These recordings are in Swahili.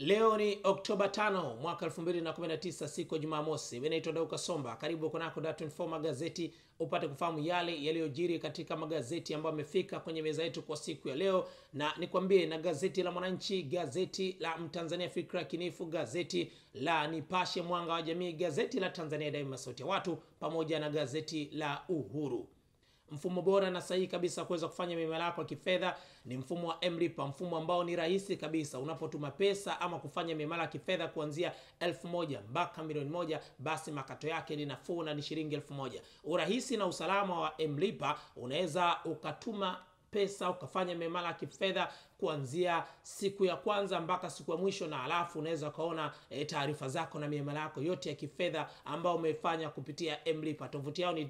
Leo ni Oktoba 5 mwaka 2019, siku ya Jumamosi. Mimi naitwa Dauka Somba. Karibu kunako Dar24 magazeti upate kufahamu yale yaliyojiri katika magazeti ambayo yamefika kwenye meza yetu kwa siku ya leo, na nikwambie na gazeti la Mwananchi, gazeti la Mtanzania Fikra Kinifu, gazeti la Nipashe Mwanga wa Jamii, gazeti la Tanzania Daima Sauti ya Watu, pamoja na gazeti la Uhuru. Mfumo bora na sahihi kabisa kuweza kufanya miamala yako ya kifedha ni mfumo wa M-Lipa, mfumo ambao ni rahisi kabisa. Unapotuma pesa ama kufanya miamala ya kifedha kuanzia elfu moja mpaka milioni moja, basi makato yake ni nafuu na ni shilingi elfu moja. Urahisi na usalama wa M-Lipa, unaweza ukatuma pesa ukafanya miamala ya kifedha kuanzia siku ya kwanza mpaka siku ya mwisho, na alafu unaweza ukaona e, taarifa zako na miamala yako yote ya kifedha ambayo umefanya kupitia M-Lipa. Tovuti yao ni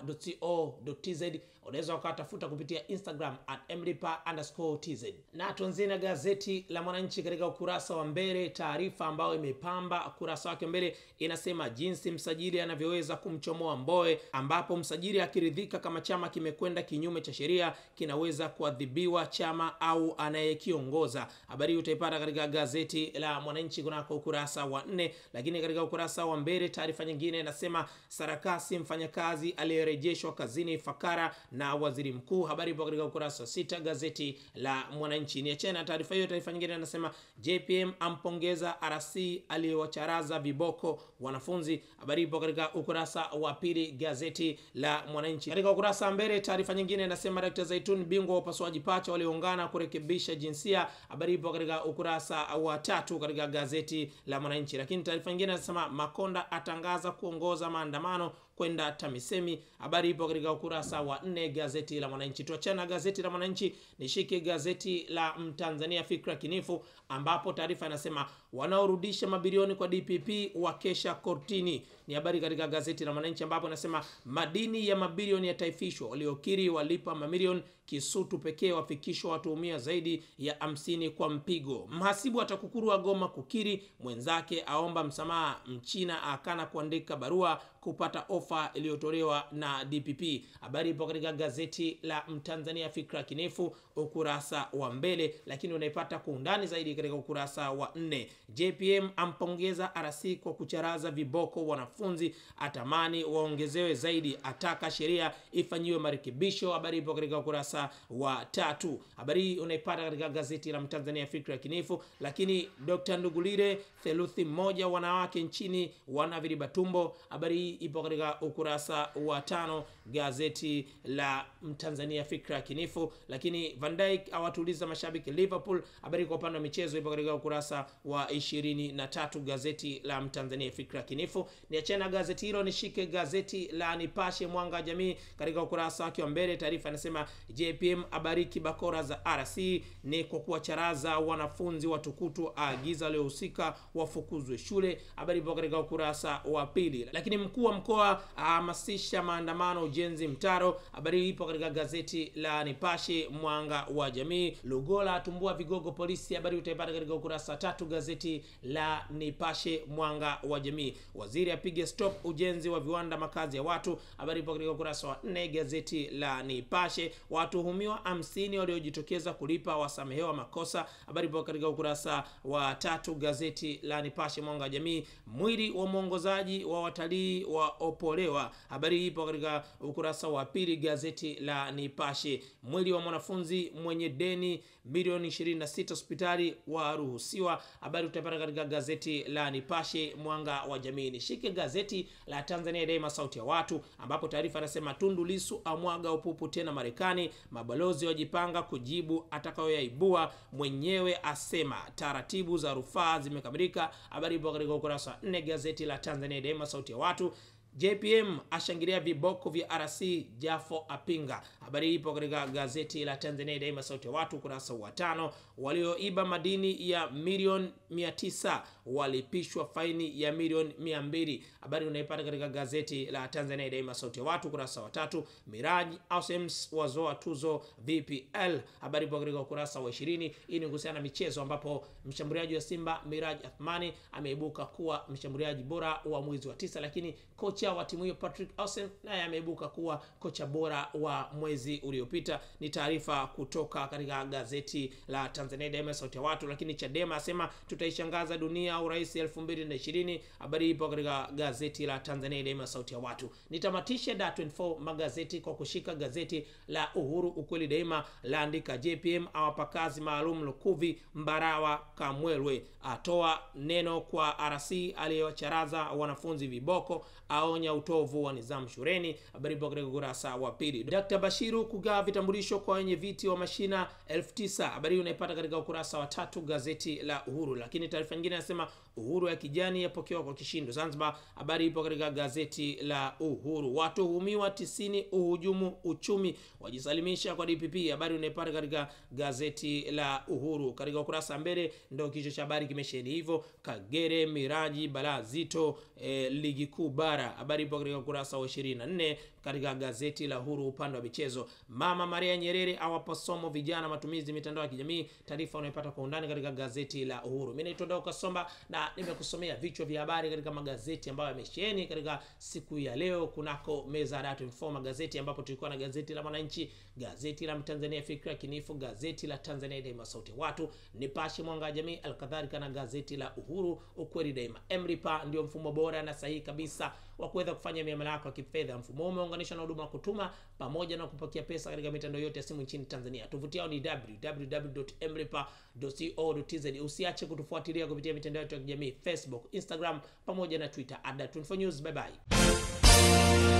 www.mlipa.co.tz. Unaweza ukatafuta kupitia Instagram at mlipa_tz. Na tuanzie na gazeti la Mwananchi katika ukurasa wa mbele, taarifa ambayo imepamba ukurasa wake mbele inasema jinsi msajili anavyoweza kumchomoa mboe ambapo msajili akiridhika kama chama kimekwenda kinyume cha sheria kinaweza kuadhibiwa chama au anayekiongoza. Habari hii utaipata katika gazeti la Mwananchi kunako ukurasa wa nne, lakini katika ukurasa wa mbele taarifa nyingine inasema sarakasi mfanyakazi aliyerejeshwa kazini Fakara na waziri mkuu. Habari ipo katika ukurasa wa sita gazeti la Mwananchi. Niachane na taarifa hiyo. Taarifa nyingine inasema JPM ampongeza RC aliyewacharaza viboko wanafunzi. Habari ipo katika ukurasa wa pili gazeti la Mwananchi. Katika ukurasa wa mbele taarifa nyingine inasema Dr. Zaituni bingwa wa upasuaji pacha walioungana kurekebisha jinsia. Habari ipo katika ukurasa wa tatu katika gazeti la Mwananchi. Lakini taarifa nyingine inasema Makonda atangaza kuongoza maandamano kwenda TAMISEMI. Habari ipo katika ukurasa wa nne gazeti la Mwananchi. Tuachana na gazeti la Mwananchi, nishike gazeti la Mtanzania Fikra Kinifu, ambapo taarifa inasema wanaorudisha mabilioni kwa DPP wakesha kortini. Ni habari katika gazeti la Mwananchi, ambapo inasema madini ya mabilioni yataifishwa, waliokiri walipa mamilioni Kisutu pekee wafikishwa watuhumia zaidi ya hamsini kwa mpigo. Mhasibu atakukuru agoma kukiri, mwenzake aomba msamaha. Mchina akana kuandika barua kupata ofa iliyotolewa na DPP. Habari ipo katika gazeti la Mtanzania Fikra Kinefu ukurasa wa mbele, lakini unaipata kwa undani zaidi katika ukurasa wa nne. JPM ampongeza RC kwa kucharaza viboko wanafunzi, atamani waongezewe zaidi, ataka sheria ifanyiwe marekebisho. Habari ipo katika ukurasa wa tatu. Habari hii unaipata katika gazeti la Mtanzania Fikra Kinefu. Lakini Dr. Ndugulire, theluthi moja wanawake nchini wana viriba tumbo. Habari hii ipo katika ukurasa wa tano gazeti la Mtanzania Fikra Kinifu. Lakini Van Dijk awatuliza mashabiki Liverpool. Habari kwa upande wa michezo ipo katika ukurasa wa ishirini na tatu gazeti la Mtanzania Fikra Kinifu. Niachana gazeti hilo nishike gazeti la Nipashe Mwanga wa Jamii katika ukurasa wake wa mbele, taarifa inasema JPM abariki bakora za RC ni kwa kuwacharaza wanafunzi watukutu, aagiza waliohusika wafukuzwe shule. Habari ipo katika ukurasa wa pili. Lakini mkuu wa mkoa ahamasisha maandamano ujenzi mtaro. Habari hii ipo katika gazeti la Nipashe Mwanga wa Jamii. Lugola atumbua vigogo polisi. Habari utaipata katika ukurasa tatu gazeti la Nipashe Mwanga wa Jamii. Waziri apige stop ujenzi wa viwanda makazi ya watu. Habari ipo katika ukurasa wa nne gazeti la Nipashe. Watuhumiwa hamsini waliojitokeza kulipa wasamehewa makosa. Habari ipo katika ukurasa wa tatu gazeti la Nipashe Mwanga wa Jamii. Mwili wa mwongozaji wa watalii waopolewa. Habari ipo katika ukurasa wa pili gazeti la Nipashe. Mwili wa mwanafunzi mwenye deni milioni 26 hospitali waruhusiwa. Habari utapata katika gazeti la Nipashe Mwanga wa Jamii. Nishike gazeti la Tanzania Daima Sauti ya Watu, ambapo taarifa inasema Tundu Lisu amwaga upupu tena Marekani, mabalozi wajipanga kujibu atakayoyaibua, mwenyewe asema taratibu za rufaa zimekamilika. Habari ipo katika ukurasa wa 4 gazeti la Tanzania Daima Sauti ya Watu. JPM ashangilia viboko vya RC, Jafo apinga. Habari ipo katika gazeti la Tanzania Daima Sauti ya Watu ukurasa wa tano. Walioiba madini ya milioni mia tisa walipishwa faini ya milioni mia mbili. Habari unaipata katika gazeti la Tanzania Daima Sauti ya Watu ukurasa wa tatu. Miraji Ausems wazoa tuzo VPL. Habari ipo katika ukurasa wa ishirini. Hii ni kuhusiana na michezo ambapo mshambuliaji wa Simba Miraji Athmani ameibuka kuwa mshambuliaji bora wa mwezi wa tisa, lakini kocha kocha wa timu hiyo Patrick Aussems naye ameibuka kuwa kocha bora wa mwezi uliopita. Ni taarifa kutoka katika gazeti la Tanzania Daima, sauti ya watu. Lakini Chadema asema tutaishangaza dunia urais 2020. Habari ipo katika gazeti la Tanzania Daima, sauti ya watu. Nitamatishe Da24 magazeti kwa kushika gazeti la Uhuru, ukweli daima, laandika JPM awapa kazi maalum Lukuvi Mbarawa Kamwelwe, atoa neno kwa RC aliyewacharaza wanafunzi viboko, aonya utovu wa nidhamu shureni Habari ipo katika ukurasa wa pili. Dr. Bashiru kugawa vitambulisho kwa wenye viti wa mashina elfu tisa. Habari hii unaipata katika ukurasa wa tatu gazeti la Uhuru. Lakini taarifa nyingine inasema Uhuru ya kijani yapokewa kwa kishindo Zanzibar. Habari ipo katika gazeti la Uhuru. Watuhumiwa tisini uhujumu uchumi wajisalimisha kwa DPP. Habari unaipata katika gazeti la Uhuru. Katika ukurasa mbele ndo kichwa cha habari kimesheheni hivyo. Kagere Miraji balaa zito e, ligi kuu bara. Habari ipo katika ukurasa wa 24 katika gazeti la Uhuru upande wa michezo. Mama Maria Nyerere awapa somo vijana matumizi mitandao ya kijamii. Taarifa unaipata kwa undani katika gazeti la Uhuru. Mimi naitwa Dauka Somba na nimekusomea vichwa vya habari katika magazeti ambayo yamesheheni katika siku ya leo kunako meza ya Dar24 magazeti, ambapo tulikuwa na gazeti la Mwananchi, gazeti la Mtanzania Fikra Kinifu, gazeti la Tanzania Daima sauti watu, Nipashe Mwanga wa Jamii, alkadhalika na gazeti la Uhuru ukweli daima. Mripa ndio mfumo bora na sahihi kabisa wa kuweza kufanya miamala yako ya kifedha. Mfumo huu umeunganishwa na huduma ya kutuma pamoja na kupokea pesa katika mitandao yote ya simu nchini Tanzania. Tovuti yao ni www.mlipa.co.tz. Usiache kutufuatilia kupitia mitandao yetu ya kijamii Facebook, Instagram pamoja na Twitter. Ada 24 News. Bye bye.